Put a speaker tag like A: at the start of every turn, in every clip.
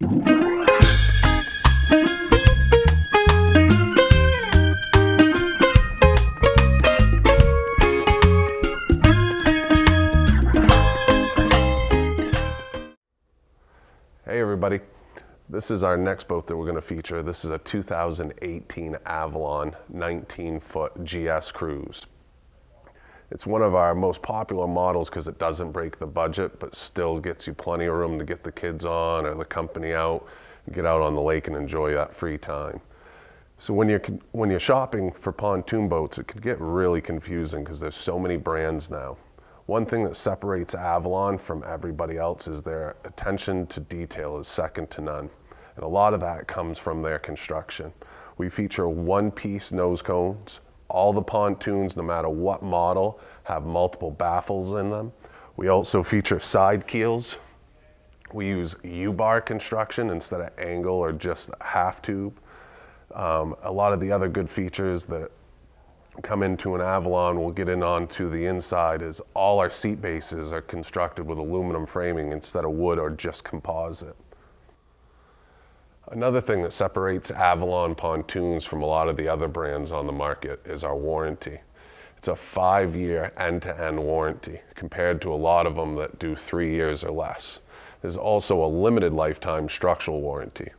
A: Hey everybody, this is our next boat that we're going to feature. This is a 2018 Avalon 19 foot GS Cruise. It's one of our most popular models because it doesn't break the budget, but still gets you plenty of room to get the kids on or the company out, get out on the lake and enjoy that free time. So when you're, when you're shopping for pontoon boats, it could get really confusing because there's so many brands now. One thing that separates Avalon from everybody else is their attention to detail is second to none. And a lot of that comes from their construction. We feature one-piece nose cones, all the pontoons, no matter what model, have multiple baffles in them. We also feature side keels. We use U-bar construction instead of angle or just half tube. Um, a lot of the other good features that come into an Avalon, we'll get in onto the inside is all our seat bases are constructed with aluminum framing instead of wood or just composite. Another thing that separates Avalon pontoons from a lot of the other brands on the market is our warranty. It's a five year end to end warranty compared to a lot of them that do three years or less. There's also a limited lifetime structural warranty.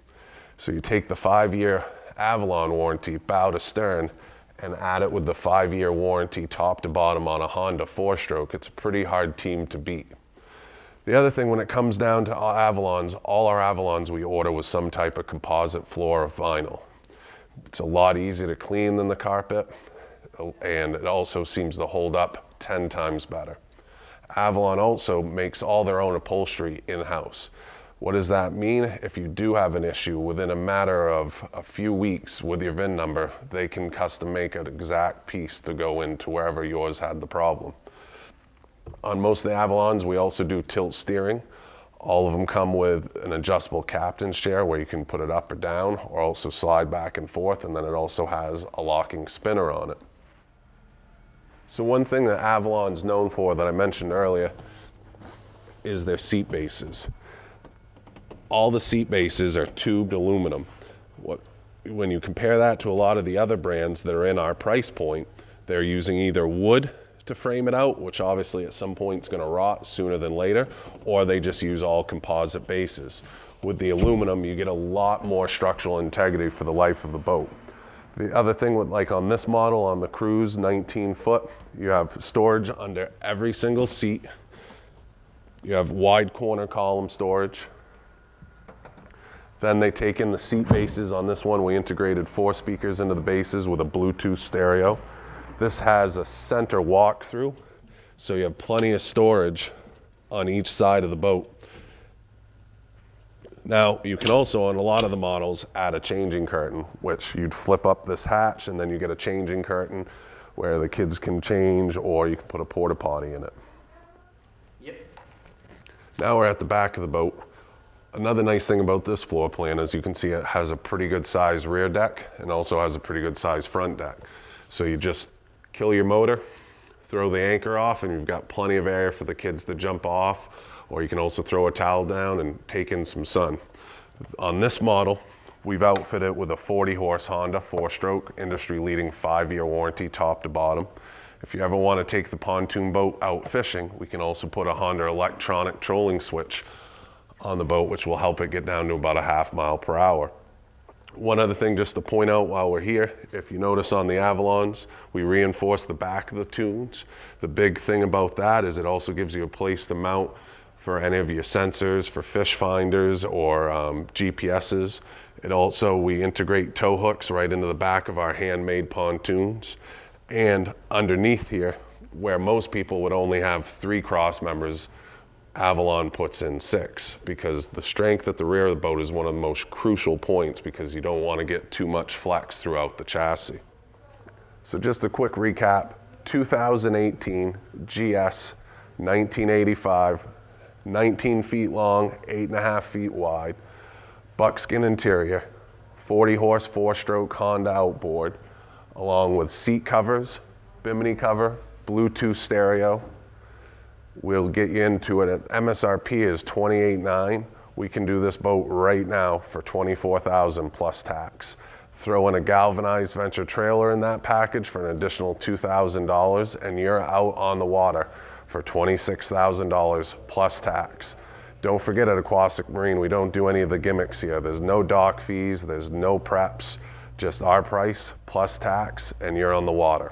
A: So you take the five year Avalon warranty bow to stern and add it with the five year warranty top to bottom on a Honda four stroke, it's a pretty hard team to beat. The other thing when it comes down to Avalons, all our Avalons we order with some type of composite floor of vinyl. It's a lot easier to clean than the carpet and it also seems to hold up 10 times better. Avalon also makes all their own upholstery in-house. What does that mean? If you do have an issue, within a matter of a few weeks with your VIN number, they can custom make an exact piece to go into wherever yours had the problem. On most of the Avalons, we also do tilt steering. All of them come with an adjustable captain's chair where you can put it up or down or also slide back and forth and then it also has a locking spinner on it. So one thing that Avalon's known for that I mentioned earlier is their seat bases. All the seat bases are tubed aluminum. What, when you compare that to a lot of the other brands that are in our price point, they're using either wood to frame it out, which obviously at some point is going to rot sooner than later, or they just use all composite bases. With the aluminum, you get a lot more structural integrity for the life of the boat. The other thing with like on this model, on the Cruise 19 foot, you have storage under every single seat. You have wide corner column storage. Then they take in the seat bases on this one. We integrated four speakers into the bases with a Bluetooth stereo. This has a center walk-through, so you have plenty of storage on each side of the boat. Now, you can also, on a lot of the models, add a changing curtain, which you'd flip up this hatch and then you get a changing curtain where the kids can change or you can put a porta potty in it. Yep. Now we're at the back of the boat. Another nice thing about this floor plan is you can see it has a pretty good size rear deck and also has a pretty good size front deck. So you just kill your motor, throw the anchor off, and you've got plenty of air for the kids to jump off, or you can also throw a towel down and take in some sun. On this model, we've outfitted it with a 40 horse Honda four stroke, industry leading five year warranty top to bottom. If you ever want to take the pontoon boat out fishing, we can also put a Honda electronic trolling switch on the boat, which will help it get down to about a half mile per hour. One other thing just to point out while we're here, if you notice on the Avalons, we reinforce the back of the toons. The big thing about that is it also gives you a place to mount for any of your sensors, for fish finders or um, GPSs. It also, we integrate tow hooks right into the back of our handmade pontoons. And underneath here, where most people would only have three cross members, Avalon puts in six because the strength at the rear of the boat is one of the most crucial points because you don't want to get too much flex throughout the chassis. So just a quick recap, 2018 GS 1985, 19 feet long, eight and a half feet wide, buckskin interior, 40 horse four stroke Honda outboard, along with seat covers, bimini cover, Bluetooth stereo, We'll get you into it. MSRP is 28.9. We can do this boat right now for 24,000 plus tax. Throw in a galvanized venture trailer in that package for an additional $2,000 and you're out on the water for $26,000 plus tax. Don't forget at Oquossoc Marine, we don't do any of the gimmicks here. There's no dock fees, there's no preps, just our price plus tax and you're on the water.